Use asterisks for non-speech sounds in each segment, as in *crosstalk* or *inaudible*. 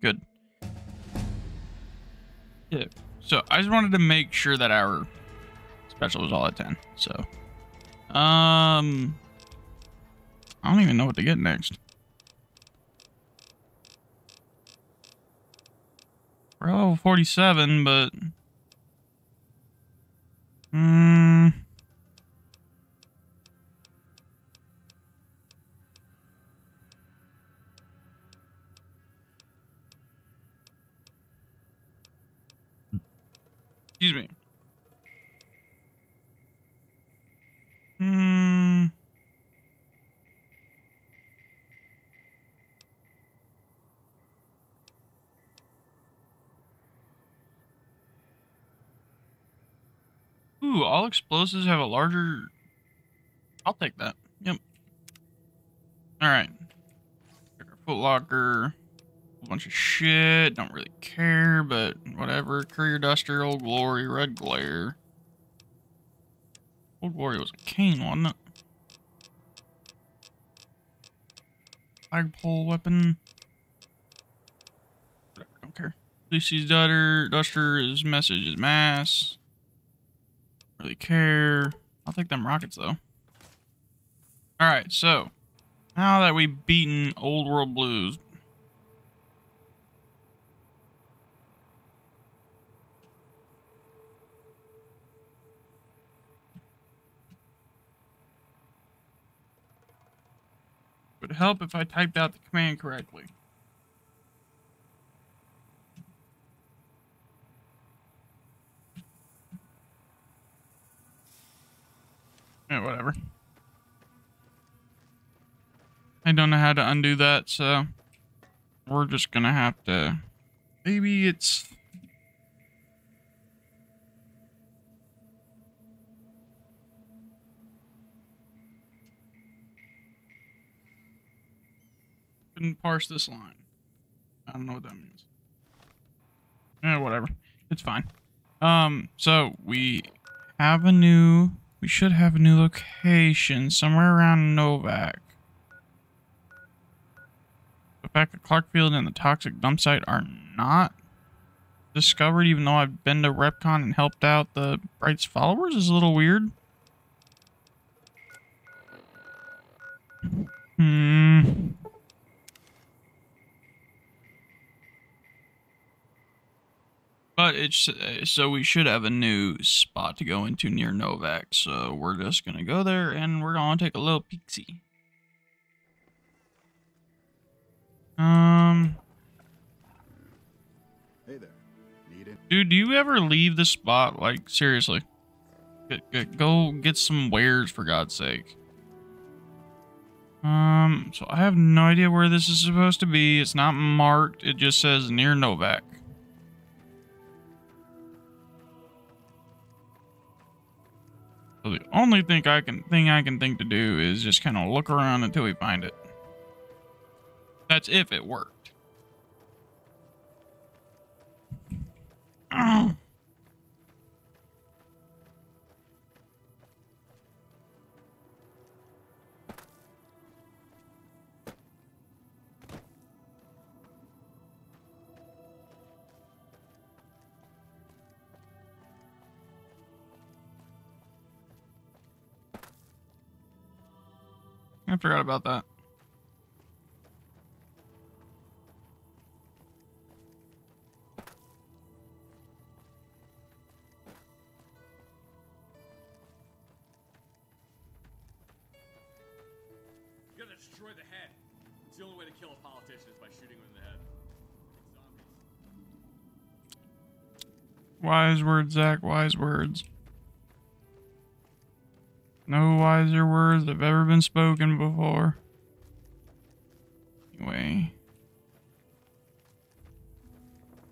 good. Yeah. So I just wanted to make sure that our special was all at 10. So, um, I don't even know what to get next. We're level 47, but, hmm. Excuse me. Hmm. Ooh, all explosives have a larger... I'll take that. Yep. Alright. Foot locker. Bunch of shit. Don't really care, but whatever. Courier Duster, Old Glory, Red Glare. Old Glory was a cane, wasn't it? Flagpole weapon. Whatever, don't care. Lucy's Duster, Duster is message is mass. Really care. I'll take them rockets though. Alright, so now that we've beaten Old World Blues, would help if I typed out the command correctly. Yeah, whatever. I don't know how to undo that, so we're just gonna have to. Maybe it's. Couldn't parse this line. I don't know what that means. Yeah, whatever. It's fine. Um, so we have a new we should have a new location somewhere around Novac. The fact that Clark Field and the toxic dump site are not discovered, even though I've been to REPCONN and helped out the Bright's followers, is a little weird. Hmm. But it's so we should have a new spot to go into near Novac. So we're just gonna go there and we're gonna take a little peeksy. Um. Hey there. Need it? Dude, do you ever leave the spot? Like seriously, get, get, go get some wares for God's sake. Um. So I have no idea where this is supposed to be. It's not marked. It just says near Novac. So the only thing I can thing I can think to do is just kind of look around until we find it. That's if it worked. *sniffs* Oh. In the head. Zombies. Wise words, Zach. Wise words. No wiser words have ever been spoken before. Anyway.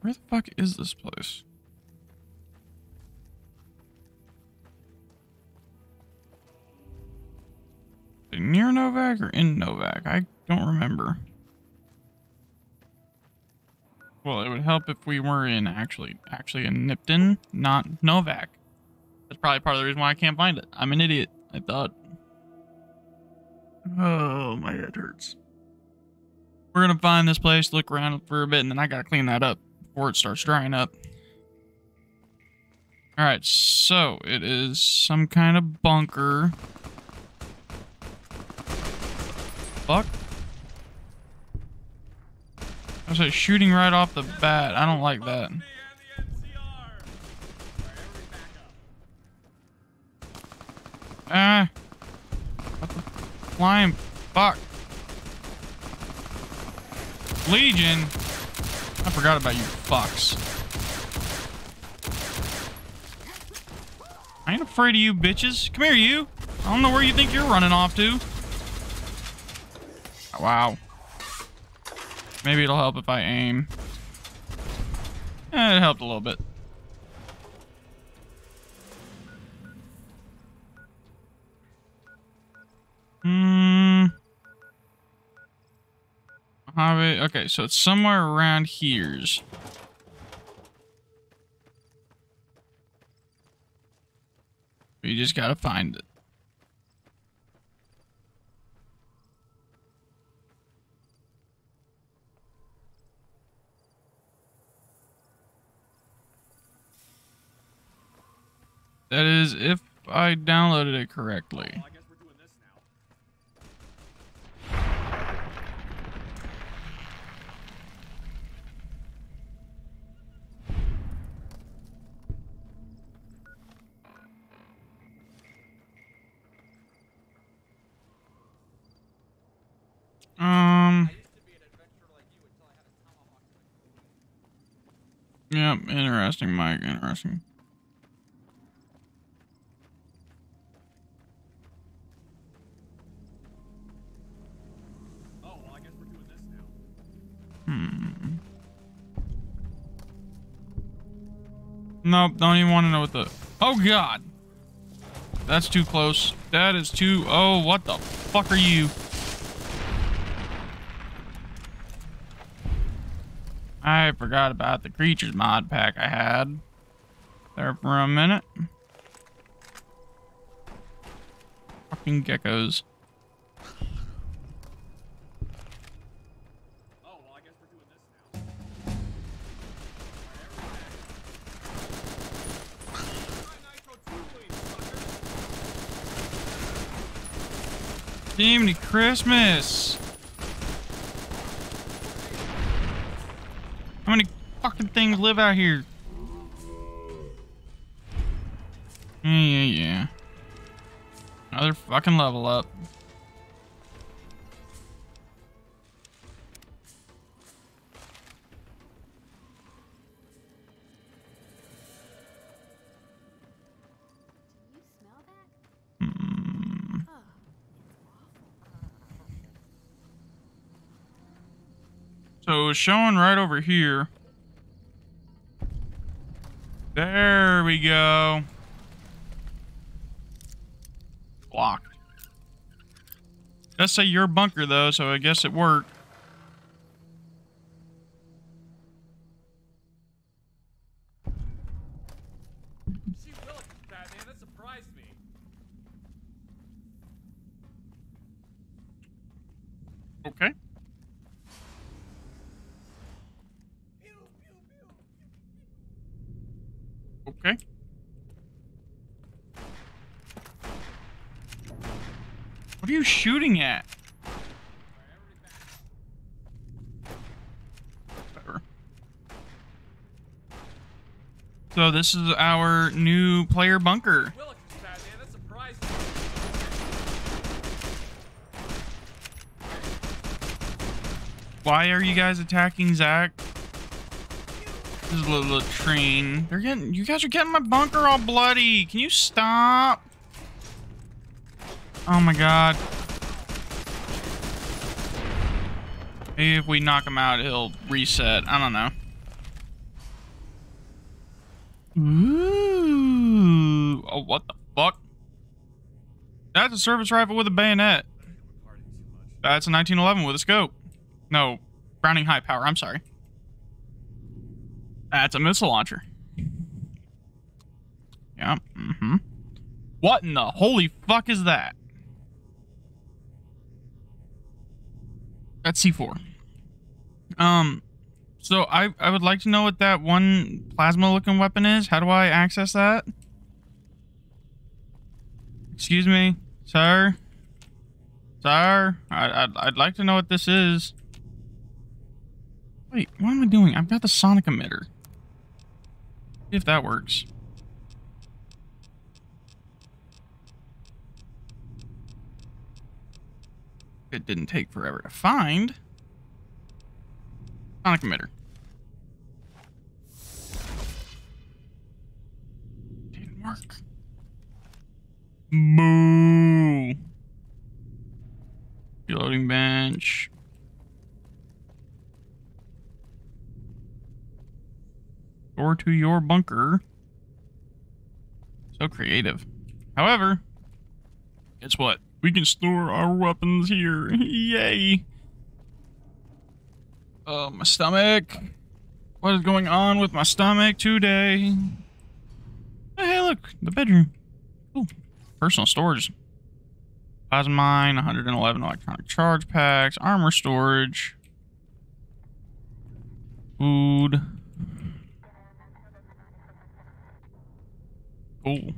Where the fuck is this place? Near Novac or in Novac? I don't remember. Well, it would help if we were in actually actually in Nipton, not Novac. That's probably part of the reason why I can't find it. I'm an idiot. I thought. Oh, my head hurts. We're gonna find this place, look around for a bit, and then I gotta clean that up before it starts drying up. Alright, so it is some kind of bunker. Fuck. I was like shooting right off the bat. I don't like that. Me and the NCR. All right, everybody back up. Ah. What the flying fuck. Legion. I forgot about you fucks. I ain't afraid of you bitches. Come here, you. I don't know where you think you're running off to. Wow. Maybe it'll help if I aim. Eh, it helped a little bit. Hmm. Mojave. Okay, so it's somewhere around here's. You just gotta find it. That is if I downloaded it correctly. Well, I guess we're doing this now. Um. I used to be an adventurer like you until I had a tomahawk. to my food. Yep. Interesting, Mike. Interesting. Oh, well, I guess we're doing this now. Hmm. Nope. Don't even want to know what the. Oh God. That's too close. That is too. Oh, what the fuck are you? I forgot about the creatures mod pack I had there for a minute. Fucking geckos. Oh, well, I guess we're doing this now. Alright, everybody back. Try Nitro Two, please, sucker. Jiminy Christmas! How many fucking things live out here? Yeah, yeah, yeah. Another fucking level up. Hmm. So it's showing right over here. There we go. Blocked. Does say your bunker though, so I guess it worked. Okay. Okay. What are you shooting at? So this is our new player bunker. Why are you guys attacking Zach? This little latrine. They're getting you guys are getting my bunker all bloody. Can you stop? Oh my god. Maybe if we knock him out, he'll reset. I don't know. Ooh. Oh, what the fuck? That's a service rifle with a bayonet. That's a 1911 with a scope. No, Browning high power. I'm sorry. That's a missile launcher. Yeah. Mm-hmm. What in the holy fuck is that? That's C4. Um, so I I would like to know what that one plasma looking weapon is. How do I access that? Excuse me, sir. Sir, I, I'd, I'd like to know what this is. Wait, what am I doing? I've got the sonic emitter. If that works. It didn't take forever to find. Sonic emitter. Didn't work. Boo. Reloading bench. To your bunker. So creative. However, guess what? We can store our weapons here. *laughs* Yay! Oh, my stomach. What is going on with my stomach today? Oh, hey, look, the bedroom. Cool. Personal storage. Plasma mine, 111 electronic charge packs, armor storage, food. Cool.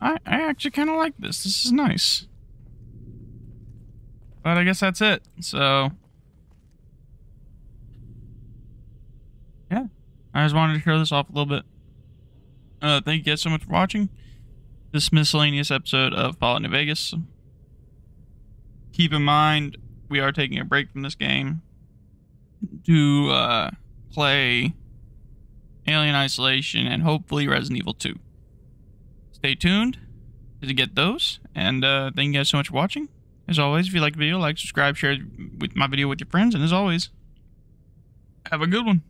I, I actually kind of like this. This is nice. But I guess that's it. So, yeah. I just wanted to show this off a little bit. Uh, thank you guys so much for watching this miscellaneous episode of Fallout New Vegas. Keep in mind, we are taking a break from this game to uh, play Alien Isolation and hopefully Resident Evil 2 stay tuned to get those. And uh, thank you guys so much for watching. As always, if you like the video, like, subscribe, share with my video with your friends. And as always, have a good one.